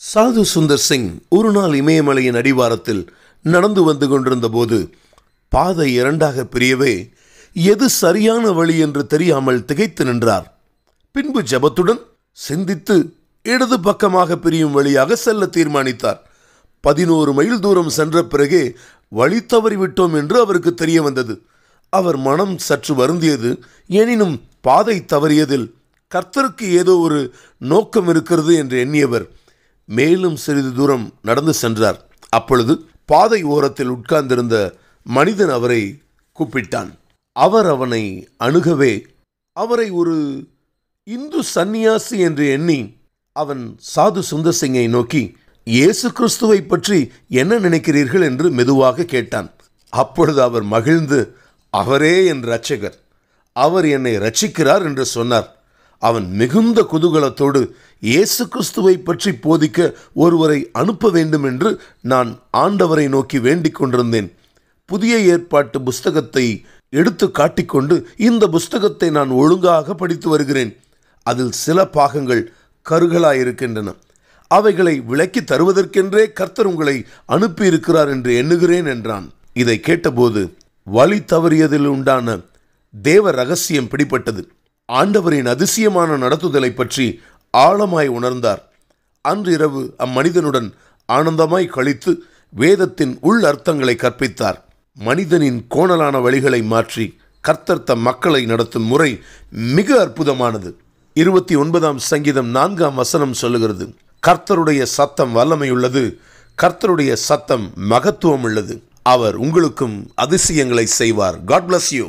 சாது சுந்தர் சிங் ஒரு நாள் இமயமலையின் அடிவாரத்தில் நடந்து வந்து கொண்டிருந்த போது பாதை இரண்டாக பிரியவே எது சரியான வழி என்று தெரியாமல் திகைத்து நின்றார். பின்பு ஜபத்துடன் சிந்தித்து இடது பக்கமாக பிரியும் வழியாக செல்ல தீர்மானித்தார். பதினோரு மைல் தூரம் சென்ற பிறகே வழி தவறிவிட்டோம் என்று அவருக்கு தெரிய வந்தது. அவர் மனம் சற்று வருந்தியது எனினும் பாதை தவறியதில் கர்த்தருக்கு ஏதோ ஒரு நோக்கம் இருக்கிறது என்று எண்ணியவர். மேலும் சிறிது தூரம் நடந்து சென்றார். அப்பொழுது பாதை ஓரத்தில் உட்கார்ந்திருந்த மனிதன் அவரை கூப்பிட்டான். அவர் அவனை அணுகவே அவரை ஒரு இந்து சந்நியாசி என்று எண்ணி அவன் சாது சுந்தர் சிங்கை நோக்கி இயேசு கிறிஸ்துவை பற்றி என்ன நினைக்கிறீர்கள்? என்று மெதுவாக கேட்டான். அப்பொழுது அவர் மகிழ்ந்து அவரே என் ரட்சகர் அவர் என்னை ரட்சிக்கிறார் என்று சொன்னார். அவன் மிகுந்த குதூகலத்தோடு இயேசு கிறிஸ்துவை பற்றி போதிக்க ஒருவரை அனுப்ப வேண்டும் என்று நான் ஆண்டவரை நோக்கி வேண்டிக் கொண்டிருந்தேன். புதிய ஏற்பாட்டு புஸ்தகத்தை எடுத்து காட்டிக்கொண்டு இந்த புஸ்தகத்தை நான் ஒழுங்காக படித்து வருகிறேன். அதில் சில பாகங்கள் கருகலாயிருக்கின்றன. அவைகளை விளக்கி தருவதற்கென்றே கர்த்தர் உங்களை அனுப்பியிருக்கிறார் என்று எண்ணுகிறேன் என்றான். இதை கேட்டபோது வழி தவறியதில் உண்டான தேவ ரகசியம் பிடிப்பட்டது ஆண்டவரின் அதிசயமான நடத்துதலை பற்றி ஆழமாய் உணர்ந்தார். அன்று இரவு அம்மனிதனுடன் ஆனந்தமாய் கழித்து வேதத்தின் உள் அர்த்தங்களை கற்பித்தார். மனிதனின் கோணலான வழிகளை மாற்றி கர்த்தர் தம் மக்களை நடத்தும் முறை மிக அற்புதமானது. இருபத்தி ஒன்பதாம் சங்கீதம் நான்காம் வசனம் சொல்லுகிறது கர்த்தருடைய சத்தம் வல்லமையுள்ளது கர்த்தருடைய சத்தம் மகத்துவம் உள்ளது அவர் உங்களுக்கும் அதிசயங்களை செய்வார். God bless you